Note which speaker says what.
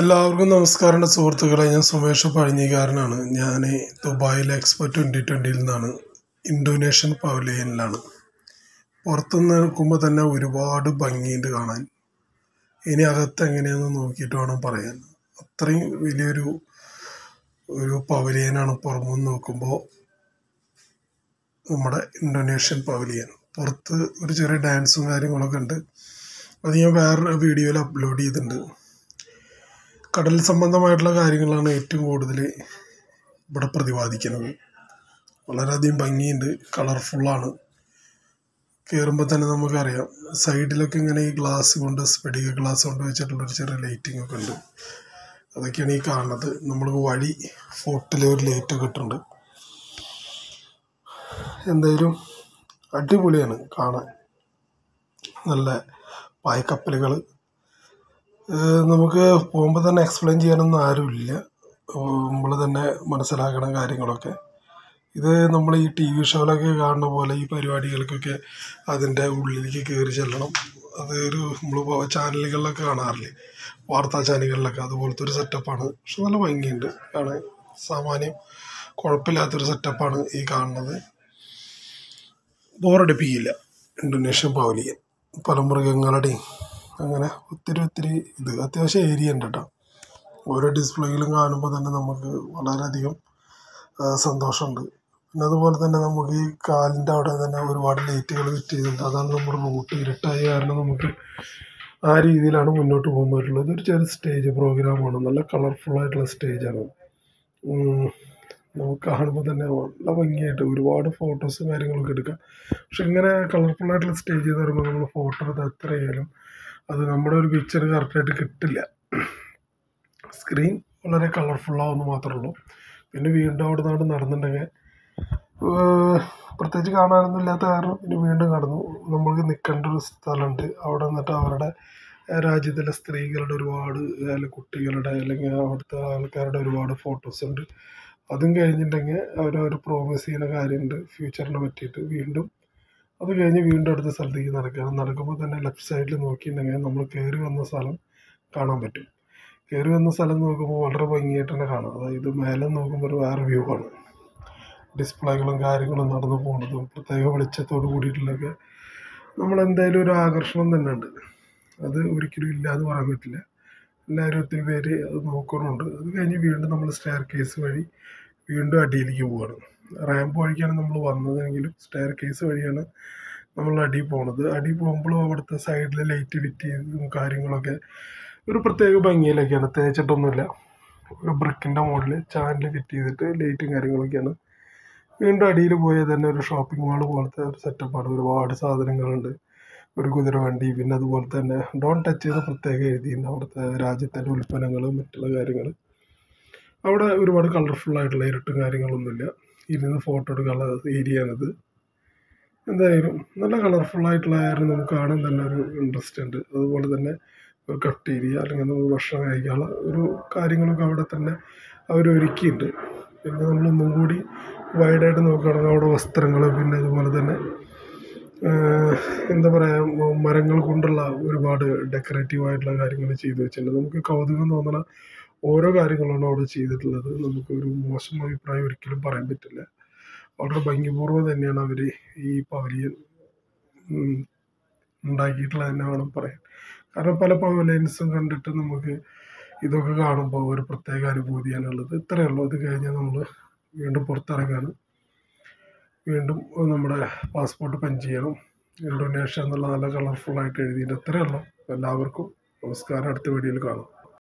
Speaker 1: എല്ലാവർക്കും നമസ്കാരം സുഹൃത്തുക്കളെ. ഞാൻ സുമേഷ് പഴഞ്ഞികാരനാണ്. ഞാൻ ദുബായിൽ എക്സ്പോ ട്വന്റി ട്വന്റിയിൽ നിന്നാണ്. ഇൻഡോനേഷ്യൻ പവലിയനിലാണ് പുറത്തുനിന്ന് നിൽക്കുമ്പോൾ തന്നെ ഒരുപാട് ഭംഗിയുണ്ട് കാണാൻ. ഇനി അകത്ത് എങ്ങനെയാണെന്ന് നോക്കിയിട്ട് വേണം പറയാൻ. അത്രയും വലിയൊരു ഒരു പവലിയനാണ് പുറമെന്ന് നോക്കുമ്പോൾ നമ്മുടെ ഇൻഡോനേഷ്യൻ പവലിയൻ പുറത്ത് ഒരു ചെറിയ ഡാൻസും കാര്യങ്ങളൊക്കെ ഉണ്ട്. അത് ഞാൻ വേറൊരു വീഡിയോയിൽ അപ്ലോഡ് ചെയ്തിട്ടുണ്ട്. കടൽ സംബന്ധമായിട്ടുള്ള കാര്യങ്ങളാണ് ഏറ്റവും കൂടുതൽ ഇവിടെ പ്രതിപാദിക്കുന്നത്. വളരെയധികം ഭംഗിയുണ്ട് കളർഫുള്ളാണ്. കയറുമ്പോൾ തന്നെ നമുക്കറിയാം സൈഡിലൊക്കെ ഇങ്ങനെ ഈ ഗ്ലാസ് കൊണ്ട് സ്പെഡിക ഗ്ലാസ് കൊണ്ട് വെച്ചിട്ടുള്ളൊരു ചെറിയ ലൈറ്റിംഗ് ഒക്കെ ഉണ്ട്. അതൊക്കെയാണ് ഈ കാണുന്നത്. നമ്മൾ വഴി ഫോട്ടിൽ ഒരു ലൈറ്റ് കിട്ടുന്നുണ്ട് എന്തായാലും അടിപൊളിയാണ് കാണാൻ. നല്ല പായ്ക്കപ്പലുകൾ നമുക്ക് പോകുമ്പോൾ തന്നെ എക്സ്പ്ലെയിൻ ചെയ്യാനൊന്നും ആരുമില്ല. നമ്മൾ തന്നെ മനസ്സിലാക്കണം കാര്യങ്ങളൊക്കെ. ഇത് നമ്മൾ ഈ ടി വി ഷോയിലൊക്കെ കാണുന്ന പോലെ ഈ പരിപാടികൾക്കൊക്കെ അതിന്റെ ഉള്ളിലേക്ക് കയറി ചെല്ലണം. അതൊരു ഒരു നമ്മൾ ചാനലുകളിലൊക്കെ കാണാറില്ലേ? വാർത്താ ചാനലുകളിലൊക്കെ. അതുപോലത്തെ ഒരു സെറ്റപ്പാണ് പക്ഷെ നല്ല ഭംഗിയുണ്ട്. കാണാൻ സാമാന്യം കുഴപ്പമില്ലാത്തൊരു സെറ്റപ്പാണ് ഈ കാണുന്നത്. ബോറടിപ്പിക്കില്ല ഇൻഡോനേഷ്യൻ പവലിയൻ പല മൃഗങ്ങളുടെയും അങ്ങനെ ഒത്തിരി ഒത്തിരി ഇത് അത്യാവശ്യം ഏരിയ ഉണ്ട് കേട്ടോ. ഓരോ ഡിസ്പ്ലേയിലും കാണുമ്പോൾ തന്നെ നമുക്ക് വളരെയധികം സന്തോഷമുണ്ട്. പിന്നെ അതുപോലെ തന്നെ നമുക്ക് ഈ കാലിന്റെ അവിടെ തന്നെ ഒരുപാട് ലൈറ്റുകൾ ഫിറ്റ് ചെയ്തിട്ടുണ്ട്. അതാണ് നമ്മുടെ റൂട്ട് ഇരുട്ടായ കാരണം നമുക്ക് ആ രീതിയിലാണ് മുന്നോട്ട് പോകാൻ പറ്റുള്ളത് ഇതൊരു ചെറിയ സ്റ്റേജ് പ്രോഗ്രാമാണ് നല്ല കളർഫുൾ ആയിട്ടുള്ള സ്റ്റേജാണ് നമുക്ക് കാണുമ്പോൾ തന്നെ നല്ല ഭംഗിയായിട്ട് ഒരുപാട് ഫോട്ടോസും കാര്യങ്ങളൊക്കെ എടുക്കാം. പക്ഷെ ഇങ്ങനെ കളർഫുൾ ആയിട്ടുള്ള സ്റ്റേജ് എന്ന് പറയുമ്പോൾ നമ്മൾ ഫോട്ടോ എടുത്ത് എത്ര ആയാലും അത് നമ്മുടെ ഒരു പിക്ചർ കറക്റ്റായിട്ട് കിട്ടില്ല. സ്ക്രീൻ വളരെ കളർഫുള്ളാവുന്ന മാത്രമേ ഉള്ളൂ. പിന്നെ വീണ്ടും അവിടെ നിന്നാണ് നടന്നിട്ടുണ്ടെങ്കിൽ പ്രത്യേകിച്ച് കാണാനൊന്നും ഇല്ലാത്ത കാരണം പിന്നെ വീണ്ടും കടന്നു. നമ്മൾക്ക് നിൽക്കേണ്ട ഒരു സ്ഥലമുണ്ട്. അവിടെ നിന്നിട്ട് അവരുടെ രാജ്യത്തിലെ സ്ത്രീകളുടെ ഒരുപാട് അല്ലെങ്കിൽ കുട്ടികളുടെ അല്ലെങ്കിൽ അവിടുത്തെ ആൾക്കാരുടെ ഒരുപാട് ഫോട്ടോസ് ഉണ്ട്. അതും കഴിഞ്ഞിട്ടുണ്ടെങ്കിൽ അവരവർ പ്രോമിസ് ചെയ്യുന്ന കാര്യമുണ്ട്. ഫ്യൂച്ചറിനെ പറ്റിയിട്ട് വീണ്ടും അത് കഴിഞ്ഞ് വീണ്ടും അടുത്ത സ്ഥലത്തേക്ക് നടക്കുകയാണ്. നടക്കുമ്പോൾ തന്നെ ലെഫ്റ്റ് സൈഡിൽ നോക്കിയിട്ടുണ്ടെങ്കിൽ നമ്മൾ കയറി വന്ന സ്ഥലം കാണാൻ പറ്റും. കയറി വന്ന സ്ഥലം നോക്കുമ്പോൾ വളരെ ഭംഗിയായിട്ട് തന്നെ കാണാം. അതായത് മേലെ നോക്കുമ്പോൾ ഒരു വേറെ വ്യൂ ആണ് ഡിസ്പ്ലേകളും കാര്യങ്ങളും നടന്നു പോകുന്നതും പ്രത്യേക വെളിച്ചത്തോട് കൂടിയിട്ടുള്ളതൊക്കെ നമ്മളെന്തായാലും ഒരു ആകർഷണം തന്നെ ഉണ്ട്. അത് ഒരിക്കലും ഇല്ല എന്ന് പറയാൻ പറ്റില്ല. എല്ലാവരും ഒത്തിരി പേര് അത് നോക്കുന്നുണ്ട്. അത് കഴിഞ്ഞ് വീണ്ടും നമ്മൾ സ്റ്റെയർ കേസ് വഴി വീണ്ടും അടിയിലേക്ക് പോവുകയാണ് റാമ്പ് വഴിക്കാണ് നമ്മൾ വന്നതെങ്കിലും സ്റ്റെയർ കേസ് വഴിയാണ് നമ്മൾ അടി പോണത്. അടി പോകുമ്പോഴും അവിടുത്തെ സൈഡിൽ ലൈറ്റ് ഫിറ്റ് ചെയ്തതും കാര്യങ്ങളൊക്കെ ഒരു പ്രത്യേക ഭംഗിയിലൊക്കെയാണ്. തേച്ചിട്ടൊന്നുമില്ല. ഒരു ബ്രിക്കിന്റെ മുകളിൽ ചാനൽ ഫിറ്റ് ചെയ്തിട്ട് ലൈറ്റും കാര്യങ്ങളൊക്കെയാണ്. വീണ്ടും അടിയിൽ പോയാൽ തന്നെ ഒരു ഷോപ്പിംഗ് മാൾ പോലത്തെ ഒരു സെറ്റപ്പാണ് ഒരുപാട് സാധനങ്ങളുണ്ട്. ഒരു കുതിരവണ്ടി പിന്നെ അതുപോലെ തന്നെ ഡോൺ ടച്ച് ചെയ്ത് പ്രത്യേകം എഴുതിയിട്ടുണ്ട് അവിടുത്തെ രാജ്യത്തിന്റെ ഉൽപ്പന്നങ്ങൾ മറ്റുള്ള കാര്യങ്ങൾ അവിടെ ഒരുപാട് കളർഫുൾ ആയിട്ടുള്ള ഇരുട്ടും കാര്യങ്ങളൊന്നുമില്ല. ഇരുന്ന് ഫോട്ടോ എടുക്കാനുള്ള ഏരിയ ആണിത്. എന്തായാലും നല്ല ആയിരുന്നു നമുക്ക് കാണാൻ തന്നെ ഒരു ഇൻട്രസ്റ്റ് ഉണ്ട്. അതുപോലെ തന്നെ ഒരു കഫ്റ്റീരിയ അല്ലെങ്കിൽ നമുക്ക് ഭക്ഷണം കഴിക്കാനുള്ള ഒരു കാര്യങ്ങളൊക്കെ അവിടെ തന്നെ അവർ ഒരുക്കിയിട്ടുണ്ട്. പിന്നെ നമ്മളൊന്നും കൂടി വൈഡായിട്ട് നോക്കുകയാണെങ്കിൽ അവിടെ വസ്ത്രങ്ങൾ പിന്നെ അതുപോലെ തന്നെ എന്താ പറയുക മരങ്ങൾ കൊണ്ടുള്ള ഒരുപാട് ഡെക്കറേറ്റീവ് ആയിട്ടുള്ള കാര്യങ്ങൾ ചെയ്തു വെച്ചിട്ടുണ്ട്. നമുക്ക് കൗതുകം തോന്നണ ഓരോ കാര്യങ്ങളാണ് അവിടെ ചെയ്തിട്ടുള്ളത്. നമുക്കൊരു മോശം അഭിപ്രായം ഒരിക്കലും പറയാൻ പറ്റില്ല. വളരെ ഭംഗിപൂർവം തന്നെയാണ് അവർ ഈ പവലിയൻ ഉണ്ടാക്കിയിട്ടുള്ളത് തന്നെ വേണം പറയാൻ. കാരണം പല പവലിയൻസും കണ്ടിട്ട് നമുക്ക് ഇതൊക്കെ കാണുമ്പോൾ ഒരു പ്രത്യേക അനുഭൂതിയാണുള്ളത്. ഇത്രയേ ഉള്ളൂ. അത് കഴിഞ്ഞാൽ നമ്മൾ വീണ്ടും പുറത്തിറങ്ങാണ്. വീണ്ടും നമ്മുടെ പാസ്പോർട്ട് പഞ്ച് ചെയ്യണം. ഇൻഡോനേഷ്യ എന്നുള്ള നല്ല കളർഫുള്ളായിട്ട് എഴുതിയിട്ട് ഇത്രയേ ഉള്ളൂ. എല്ലാവർക്കും നമസ്കാരം. അടുത്ത വീഡിയോയിൽ കാണാം.